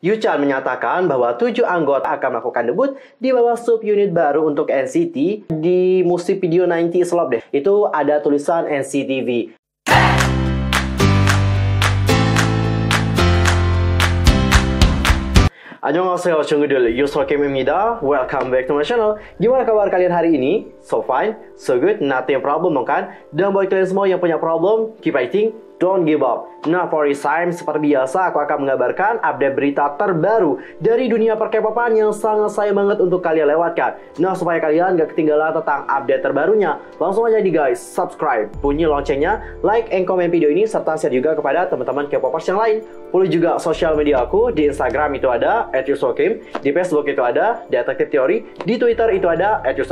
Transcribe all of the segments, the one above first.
Yuchan menyatakan bahwa tujuh anggota akan melakukan debut di bawah subunit baru untuk NCT di musik video 90 Love deh. Itu ada tulisan NCTV. Annyeonghaseyo Chungudul Yusro Kimimida Welcome back to my channel Gimana kabar kalian hari ini? So fine, so good, nothing problem kan? Dan buat kalian semua yang punya problem, keep fighting, don't give up Nah, for time, seperti biasa aku akan mengabarkan update berita terbaru dari dunia perkepopan yang sangat sayang banget untuk kalian lewatkan. Nah, supaya kalian gak ketinggalan tentang update terbarunya, langsung aja di guys, subscribe, bunyi loncengnya, like and comment video ini, serta share juga kepada teman-teman K-popers yang lain. Follow juga sosial media aku, di Instagram itu ada, at di Facebook itu ada, Detektif Teori, di Twitter itu ada, at 2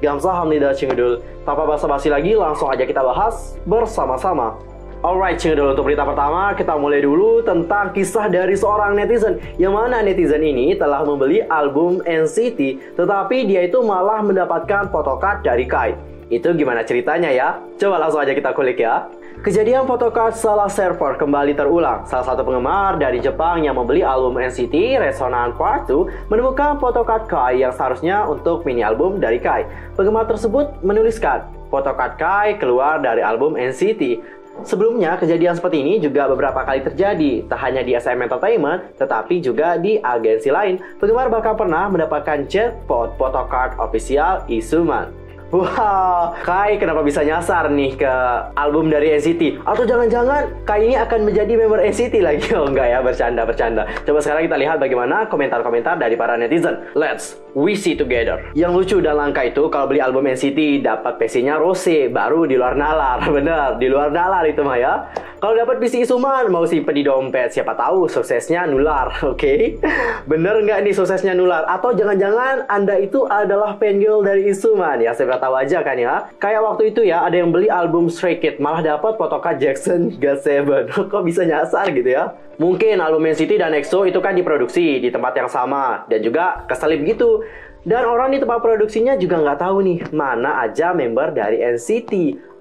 Gamsa Hamnida Cingudul. Tanpa basa-basi lagi, langsung aja kita bahas bersama-sama. Alright, dulu untuk berita pertama, kita mulai dulu tentang kisah dari seorang netizen. Yang mana netizen ini telah membeli album NCT, tetapi dia itu malah mendapatkan photocard dari Kai. Itu gimana ceritanya ya? Coba langsung aja kita kulik ya. Kejadian photocard salah server kembali terulang. Salah satu penggemar dari Jepang yang membeli album NCT Resonance Part 2 menemukan photocard Kai yang seharusnya untuk mini album dari Kai. Penggemar tersebut menuliskan, photocard Kai keluar dari album NCT. Sebelumnya, kejadian seperti ini juga beberapa kali terjadi, tak hanya di SM Entertainment, tetapi juga di agensi lain. Penggemar bahkan pernah mendapatkan jackpot photocard official Isuman. Wow, Kai kenapa bisa nyasar nih ke album dari NCT? Atau jangan-jangan Kai ini akan menjadi member NCT lagi? Oh enggak ya, bercanda, bercanda. Coba sekarang kita lihat bagaimana komentar-komentar dari para netizen. Let's we see together. Yang lucu dan langka itu kalau beli album NCT dapat PC-nya Rose, baru di luar nalar. Bener, di luar nalar itu mah ya. Kalau dapat PC Isuman, mau simpen di dompet, siapa tahu suksesnya nular, oke? Okay? Bener nggak nih suksesnya nular? Atau jangan-jangan Anda itu adalah fangirl dari Isuman? Ya, saya tahu aja kan ya. Kayak waktu itu ya, ada yang beli album Stray Kids, malah dapat photocard Jackson God7. Kok bisa nyasar gitu ya? Mungkin album NCT dan EXO itu kan diproduksi di tempat yang sama, dan juga keselip gitu. Dan orang di tempat produksinya juga nggak tahu nih mana aja member dari NCT.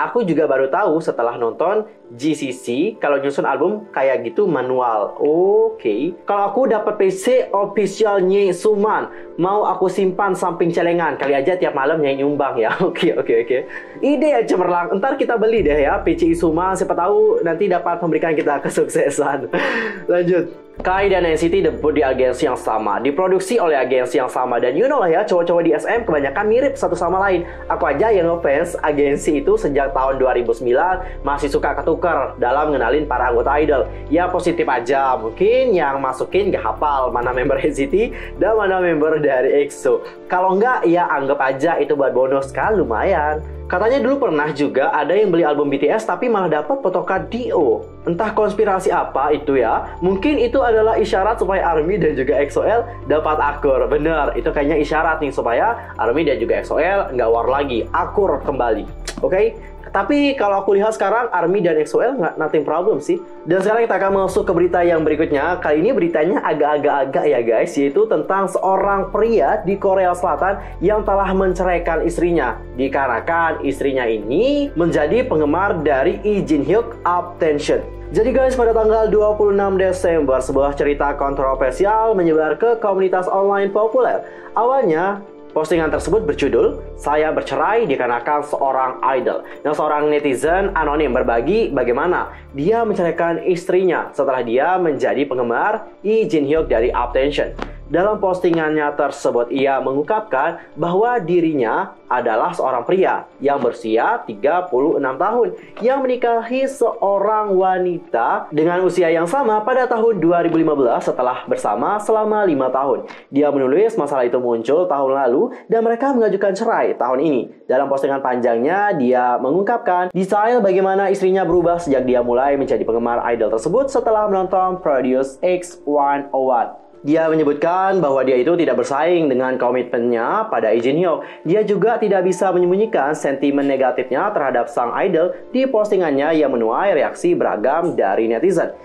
Aku juga baru tahu setelah nonton GCC kalau nyusun album kayak gitu manual. Oke. Okay. Kalau aku dapat PC officialnya Suman, mau aku simpan samping celengan. Kali aja tiap malam nyanyi nyumbang ya. Oke, oke, oke. Ide ya cemerlang. Ntar kita beli deh ya PC Suman. Siapa tahu nanti dapat memberikan kita kesuksesan. Lanjut. Kai dan NCT debut di agensi yang sama, diproduksi oleh agensi yang sama dan you know lah ya cowok-cowok di SM kebanyakan mirip satu sama lain. Aku aja yang ngefans agensi itu sejak tahun 2009 masih suka ketuker dalam ngenalin para anggota idol. Ya positif aja, mungkin yang masukin gak hafal mana member NCT dan mana member dari EXO. Kalau enggak ya anggap aja itu buat bonus kan lumayan. Katanya dulu pernah juga ada yang beli album BTS tapi malah dapat photocard Dio. Entah konspirasi apa itu ya. Mungkin itu adalah isyarat supaya ARMY dan juga EXO-L dapat akur. Bener, itu kayaknya isyarat nih supaya ARMY dan juga EXO-L nggak war lagi, akur kembali. Oke, okay? Tapi kalau aku lihat sekarang ARMY dan EXO-L nggak nothing problem sih. Dan sekarang kita akan masuk ke berita yang berikutnya. Kali ini beritanya agak-agak-agak ya guys, yaitu tentang seorang pria di Korea Selatan yang telah menceraikan istrinya. Dikarenakan istrinya ini menjadi penggemar dari Lee Jin Hyuk Up Tension. Jadi guys, pada tanggal 26 Desember, sebuah cerita kontroversial menyebar ke komunitas online populer. Awalnya, Postingan tersebut berjudul Saya bercerai dikarenakan seorang idol. Yang seorang netizen anonim berbagi bagaimana dia menceraikan istrinya setelah dia menjadi penggemar Lee Jin Hyuk dari Uptension. Dalam postingannya tersebut, ia mengungkapkan bahwa dirinya adalah seorang pria yang berusia 36 tahun yang menikahi seorang wanita dengan usia yang sama pada tahun 2015 setelah bersama selama lima tahun. Dia menulis masalah itu muncul tahun lalu dan mereka mengajukan cerai tahun ini. Dalam postingan panjangnya, dia mengungkapkan detail bagaimana istrinya berubah sejak dia mulai menjadi penggemar idol tersebut setelah menonton Produce X101. Dia menyebutkan bahwa dia itu tidak bersaing dengan komitmennya pada Lee Hyuk. Dia juga tidak bisa menyembunyikan sentimen negatifnya terhadap sang idol di postingannya yang menuai reaksi beragam dari netizen.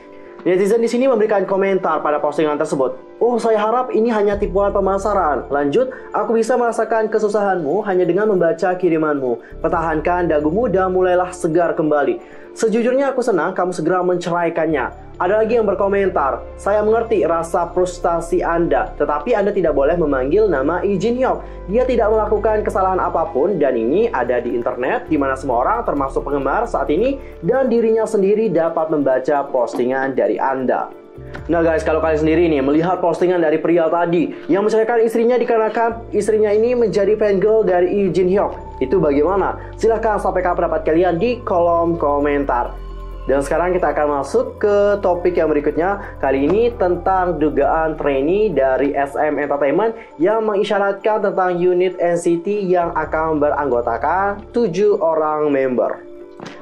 Netizen di sini memberikan komentar pada postingan tersebut. Oh, saya harap ini hanya tipuan pemasaran. Lanjut, aku bisa merasakan kesusahanmu hanya dengan membaca kirimanmu. Pertahankan dagumu dan mulailah segar kembali. Sejujurnya aku senang kamu segera menceraikannya. Ada lagi yang berkomentar, saya mengerti rasa frustasi Anda, tetapi Anda tidak boleh memanggil nama Lee Jin Hyuk. Dia tidak melakukan kesalahan apa pun dan ini ada di internet di mana semua orang termasuk penggemar saat ini dan dirinya sendiri dapat membaca postingan dari Anda. Nah guys, kalau kalian sendiri nih melihat postingan dari pria tadi yang menceritakan istrinya dikarenakan istrinya ini menjadi fan girl dari Lee Jin Hyuk, itu bagaimana? Silahkan sampaikan pendapat kalian di kolom komentar. Dan sekarang kita akan masuk ke topik yang berikutnya. Kali ini tentang dugaan trainee dari SM Entertainment yang mengisyaratkan tentang unit NCT yang akan beranggotakan 7 orang member.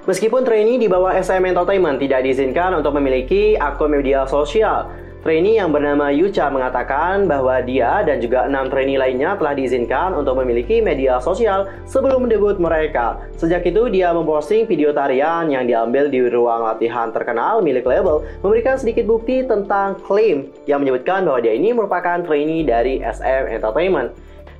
Meskipun trainee di bawah SM Entertainment tidak diizinkan untuk memiliki akun media sosial, Trainee yang bernama Yucha mengatakan bahwa dia dan juga enam trainee lainnya telah diizinkan untuk memiliki media sosial sebelum debut mereka. Sejak itu, dia memposting video tarian yang diambil di ruang latihan terkenal milik label, memberikan sedikit bukti tentang klaim yang menyebutkan bahwa dia ini merupakan trainee dari SM Entertainment.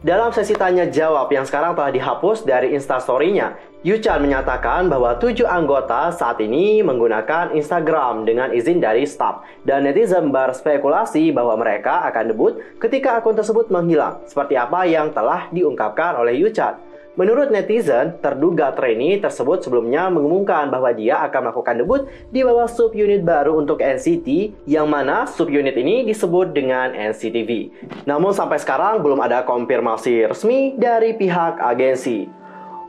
Dalam sesi tanya jawab yang sekarang telah dihapus dari instastory-nya, Yuchan menyatakan bahwa tujuh anggota saat ini menggunakan Instagram dengan izin dari staff dan netizen berspekulasi bahwa mereka akan debut ketika akun tersebut menghilang, seperti apa yang telah diungkapkan oleh Yuchan. Menurut netizen, terduga trainee tersebut sebelumnya mengumumkan bahwa dia akan melakukan debut di bawah subunit baru untuk NCT, yang mana subunit ini disebut dengan NCTV. Namun sampai sekarang belum ada konfirmasi resmi dari pihak agensi.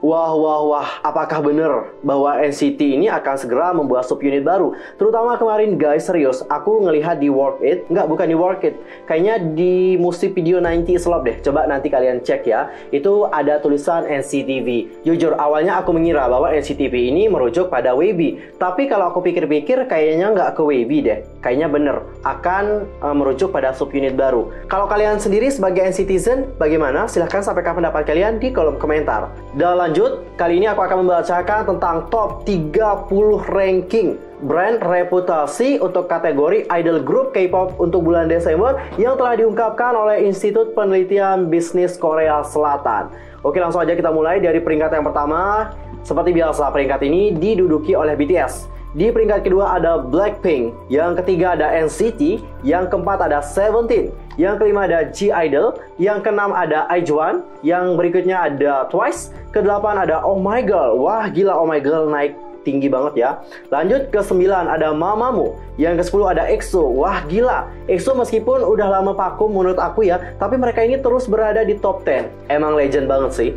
Wah, wah, wah, apakah benar bahwa NCT ini akan segera membuat subunit baru? Terutama kemarin guys, serius, aku ngelihat di Work It, nggak bukan di Work It, kayaknya di musik video 90 Slop deh. Coba nanti kalian cek ya, itu ada tulisan NCTV. Jujur, awalnya aku mengira bahwa NCTV ini merujuk pada WB, tapi kalau aku pikir-pikir kayaknya nggak ke WB deh. Kayaknya bener, akan uh, merujuk pada subunit baru. Kalau kalian sendiri sebagai NCTzen, bagaimana? Silahkan sampaikan pendapat kalian di kolom komentar. Dan lanjut, kali ini aku akan membacakan tentang top 30 ranking brand reputasi untuk kategori idol group K-pop untuk bulan Desember yang telah diungkapkan oleh Institut Penelitian Bisnis Korea Selatan. Oke, langsung aja kita mulai dari peringkat yang pertama. Seperti biasa, peringkat ini diduduki oleh BTS. Di peringkat kedua ada Blackpink, yang ketiga ada NCT, yang keempat ada Seventeen, yang kelima ada G-Idol, yang keenam ada IJON, yang berikutnya ada Twice, kedelapan ada Oh My Girl, wah gila Oh My Girl naik tinggi banget ya. Lanjut ke 9 ada Mamamoo, yang ke-10 ada EXO. Wah gila, EXO meskipun udah lama vakum menurut aku ya, tapi mereka ini terus berada di top 10. Emang legend banget sih.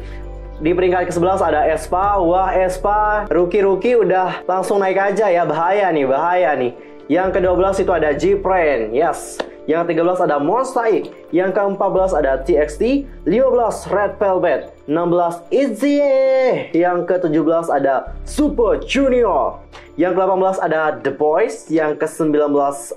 Di peringkat ke-11 ada Espa. Wah, Espa rookie-rookie udah langsung naik aja ya. Bahaya nih, bahaya nih. Yang ke-12 itu ada G-Pren. Yes. Yang ke-13 ada Monster X. Yang ke-14 ada TXT. 15 Red Velvet. 16 ITZY. Yang ke-17 ada Super Junior. Yang ke-18 ada The Boys. Yang ke-19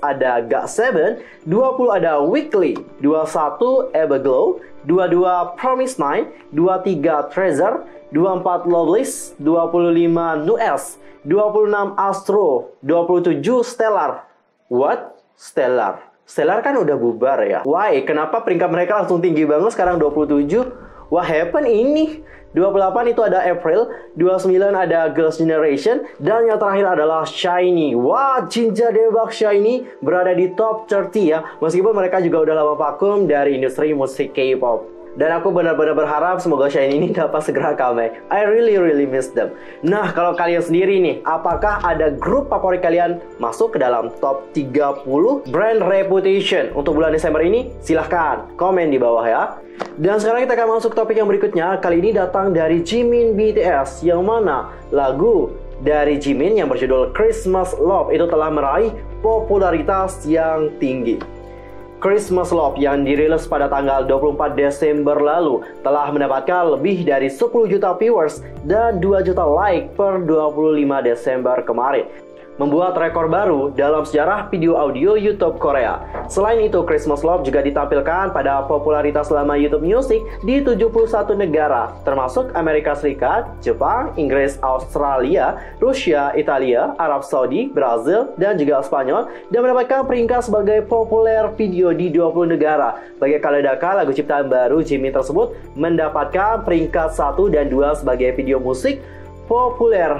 ada GOT7. 20 ada Weekly. 21 Everglow. 22 Promise 9, 23 Treasure, 24 Loveless, 25 Nuels, 26 Astro, 27 Stellar. What? Stellar. Stellar kan udah bubar ya. Why? Kenapa peringkat mereka langsung tinggi banget sekarang 27? What happen ini? 28 itu ada April, 29 ada Girls' Generation, dan yang terakhir adalah Shiny. Wah, Jinja Debak Shiny berada di top 30 ya, meskipun mereka juga udah lama vakum dari industri musik K-pop. Dan aku benar-benar berharap semoga Shine ini dapat segera comeback. I really really miss them. Nah, kalau kalian sendiri nih, apakah ada grup favorit kalian masuk ke dalam top 30 brand reputation untuk bulan Desember ini? Silahkan komen di bawah ya. Dan sekarang kita akan masuk topik yang berikutnya. Kali ini datang dari Jimin BTS yang mana lagu dari Jimin yang berjudul Christmas Love itu telah meraih popularitas yang tinggi. Christmas Love yang dirilis pada tanggal 24 Desember lalu telah mendapatkan lebih dari 10 juta viewers dan 2 juta like per 25 Desember kemarin membuat rekor baru dalam sejarah video audio YouTube Korea. Selain itu, Christmas Love juga ditampilkan pada popularitas lama YouTube Music di 71 negara, termasuk Amerika Serikat, Jepang, Inggris, Australia, Rusia, Italia, Arab Saudi, Brazil, dan juga Spanyol, dan mendapatkan peringkat sebagai populer video di 20 negara. Bagi Kaledaka, lagu ciptaan baru Jimmy tersebut mendapatkan peringkat 1 dan 2 sebagai video musik populer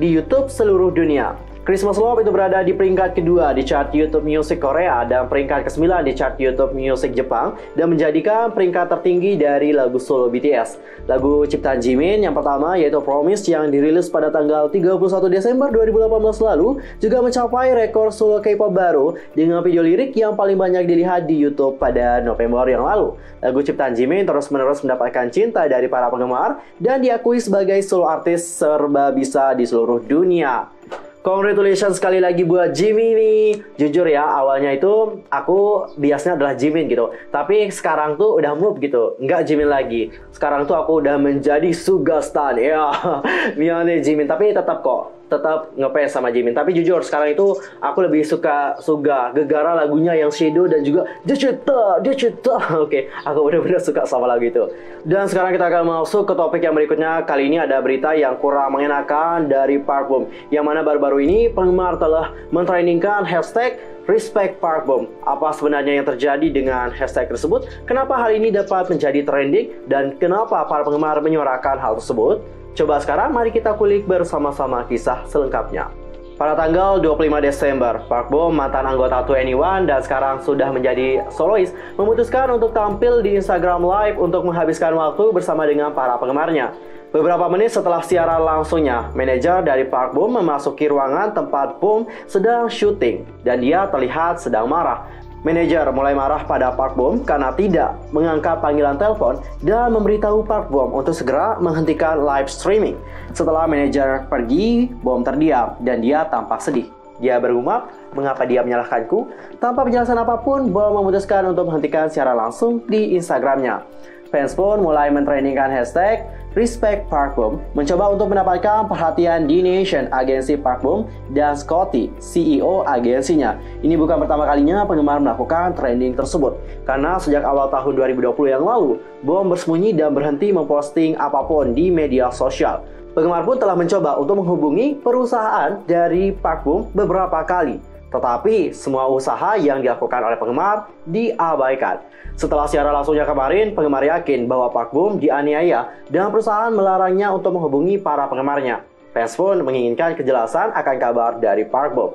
di YouTube seluruh dunia. Christmas Love itu berada di peringkat kedua di chart YouTube Music Korea dan peringkat ke-9 di chart YouTube Music Jepang dan menjadikan peringkat tertinggi dari lagu solo BTS. Lagu ciptaan Jimin yang pertama yaitu Promise yang dirilis pada tanggal 31 Desember 2018 lalu juga mencapai rekor solo K-pop baru dengan video lirik yang paling banyak dilihat di YouTube pada November yang lalu. Lagu ciptaan Jimin terus-menerus mendapatkan cinta dari para penggemar dan diakui sebagai solo artis serba bisa di seluruh dunia. Congratulations sekali lagi buat Jimmy nih. Jujur ya, awalnya itu aku biasanya adalah Jimin gitu. Tapi sekarang tuh udah move gitu. Nggak Jimin lagi. Sekarang tuh aku udah menjadi Sugastan. Ya, Miane Jimin. Tapi tetap kok tetap ngefans sama Jimin. Tapi jujur sekarang itu aku lebih suka Suga, Gegara lagunya yang Shadow dan juga dia cerita, dia cerita. Oke, aku benar-benar suka sama lagu itu. Dan sekarang kita akan masuk ke topik yang berikutnya. Kali ini ada berita yang kurang mengenakan dari Park Bom. Yang mana baru-baru ini penggemar telah mentrainingkan hashtag Respect Park Bom. Apa sebenarnya yang terjadi dengan hashtag tersebut? Kenapa hal ini dapat menjadi trending? Dan kenapa para penggemar menyuarakan hal tersebut? Coba sekarang mari kita kulik bersama-sama kisah selengkapnya. Pada tanggal 25 Desember, Park Bo, mantan anggota 2NE1 dan sekarang sudah menjadi solois, memutuskan untuk tampil di Instagram Live untuk menghabiskan waktu bersama dengan para penggemarnya. Beberapa menit setelah siaran langsungnya, manajer dari Park Bo memasuki ruangan tempat Boom sedang syuting dan dia terlihat sedang marah. Manajer mulai marah pada Park Bom karena tidak mengangkat panggilan telepon dan memberitahu Park Bom untuk segera menghentikan live streaming. Setelah manajer pergi, Bom terdiam dan dia tampak sedih. Dia bergumam, mengapa dia menyalahkanku? Tanpa penjelasan apa pun, Bom memutuskan untuk menghentikan secara langsung di Instagramnya. Fans pun mulai mentrainingkan hashtag Respect Parkboom mencoba untuk mendapatkan perhatian di Nation, agensi Parkboom, dan Scotty, CEO agensinya. Ini bukan pertama kalinya penggemar melakukan trending tersebut, karena sejak awal tahun 2020 yang lalu, Bom bersembunyi dan berhenti memposting apa pun di media sosial. Penggemar pun telah mencoba untuk menghubungi perusahaan dari Parkboom beberapa kali, tetapi semua usaha yang dilakukan oleh penggemar diabaikan. Setelah siaran langsungnya kemarin, penggemar yakin bahwa Park Boom dianiaya dan perusahaan melarangnya untuk menghubungi para penggemarnya. Fans pun menginginkan kejelasan akan kabar dari Park Boom.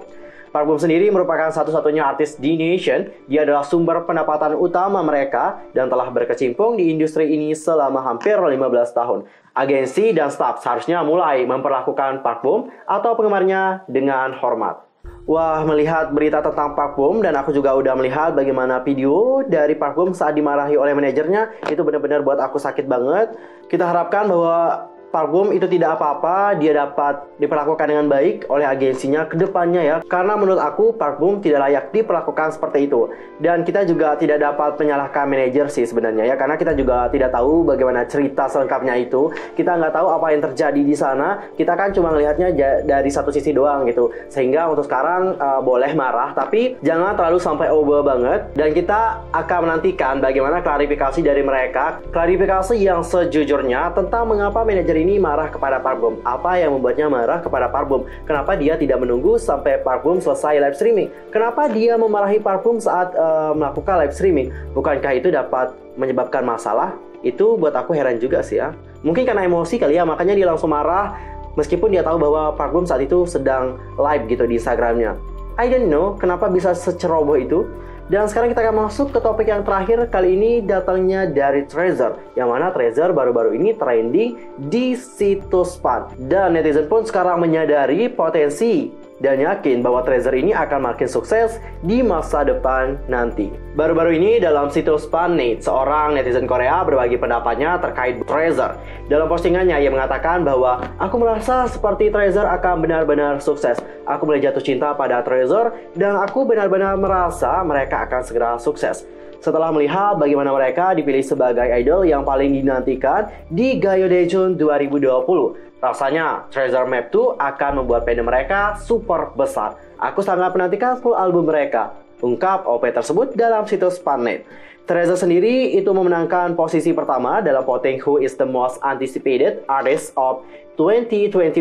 Park Boom sendiri merupakan satu-satunya artis di Nation. Dia adalah sumber pendapatan utama mereka dan telah berkecimpung di industri ini selama hampir 15 tahun. Agensi dan staf seharusnya mulai memperlakukan Park Boom atau penggemarnya dengan hormat. Wah, melihat berita tentang Park Bom dan aku juga udah melihat bagaimana video dari Park Bom saat dimarahi oleh manajernya itu benar-benar buat aku sakit banget. Kita harapkan bahwa Parfum itu tidak apa-apa, dia dapat diperlakukan dengan baik oleh agensinya ke depannya ya. Karena menurut aku Parfum tidak layak diperlakukan seperti itu. Dan kita juga tidak dapat menyalahkan manajer sih sebenarnya ya, karena kita juga tidak tahu bagaimana cerita selengkapnya itu. Kita nggak tahu apa yang terjadi di sana. Kita kan cuma melihatnya dari satu sisi doang gitu. Sehingga untuk sekarang uh, boleh marah, tapi jangan terlalu sampai over banget. Dan kita akan menantikan bagaimana klarifikasi dari mereka, klarifikasi yang sejujurnya tentang mengapa manajer ini marah kepada Park Apa yang membuatnya marah kepada Park Kenapa dia tidak menunggu sampai Park selesai live streaming? Kenapa dia memarahi Park saat uh, melakukan live streaming? Bukankah itu dapat menyebabkan masalah? Itu buat aku heran juga sih ya. Mungkin karena emosi kali ya, makanya dia langsung marah meskipun dia tahu bahwa Park saat itu sedang live gitu di Instagramnya. I don't know kenapa bisa seceroboh itu. Dan sekarang kita akan masuk ke topik yang terakhir kali ini datangnya dari Treasure yang mana Treasure baru-baru ini trending di situs Pan dan netizen pun sekarang menyadari potensi dan yakin bahwa Treasure ini akan makin sukses di masa depan nanti. Baru-baru ini dalam situs Panet, seorang netizen Korea berbagi pendapatnya terkait Treasure. Dalam postingannya, ia mengatakan bahwa aku merasa seperti Treasure akan benar-benar sukses. Aku mulai jatuh cinta pada Treasure dan aku benar-benar merasa mereka akan segera sukses. Setelah melihat bagaimana mereka dipilih sebagai idol yang paling dinantikan di Gayo Daejun 2020, Rasanya Treasure Map 2 akan membuat band mereka super besar. Aku sangat menantikan full album mereka. Ungkap OP tersebut dalam situs Pannet. Treasure sendiri itu memenangkan posisi pertama dalam voting Who is the most anticipated artist of 2021.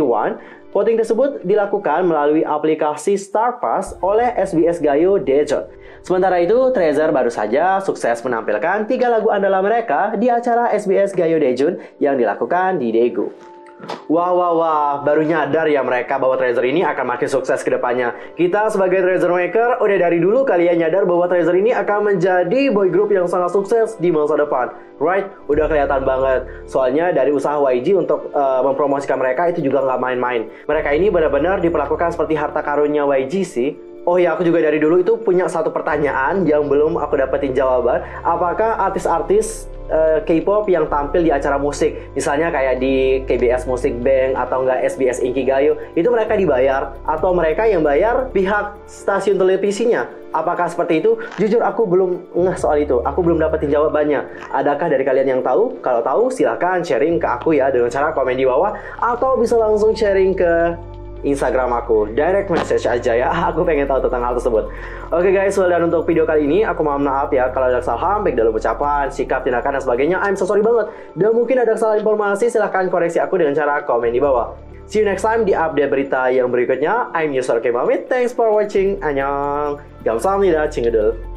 Voting tersebut dilakukan melalui aplikasi Star Pass oleh SBS Gayo Daejeon. Sementara itu, Treasure baru saja sukses menampilkan tiga lagu andalan mereka di acara SBS Gayo Daejeon yang dilakukan di Daegu. Wah, wah, wah, baru nyadar ya mereka bahwa Treasure ini akan makin sukses ke depannya. Kita sebagai Treasure Maker, udah dari dulu kalian nyadar bahwa Treasure ini akan menjadi boy group yang sangat sukses di masa depan. Right? Udah kelihatan banget. Soalnya dari usaha YG untuk uh, mempromosikan mereka itu juga nggak main-main. Mereka ini benar-benar diperlakukan seperti harta karunnya YG sih. Oh ya, aku juga dari dulu itu punya satu pertanyaan yang belum aku dapetin jawaban. Apakah artis-artis uh, K-pop yang tampil di acara musik, misalnya kayak di KBS Music Bank atau enggak SBS Inkigayo, itu mereka dibayar atau mereka yang bayar pihak stasiun televisinya? Apakah seperti itu? Jujur aku belum ngeh soal itu. Aku belum dapetin jawabannya. Adakah dari kalian yang tahu? Kalau tahu silahkan sharing ke aku ya dengan cara komen di bawah atau bisa langsung sharing ke Instagram aku. Direct message aja ya, aku pengen tahu tentang hal tersebut. Oke okay guys, well dan untuk video kali ini aku mohon maaf ya kalau ada kesalahan baik dalam ucapan, sikap, tindakan dan sebagainya. I'm so sorry banget. Dan mungkin ada kesalahan informasi silahkan koreksi aku dengan cara komen di bawah. See you next time di update berita yang berikutnya. I'm Yusor Kemamit. Thanks for watching. Annyeong. Gamsahamnida. Cingedul.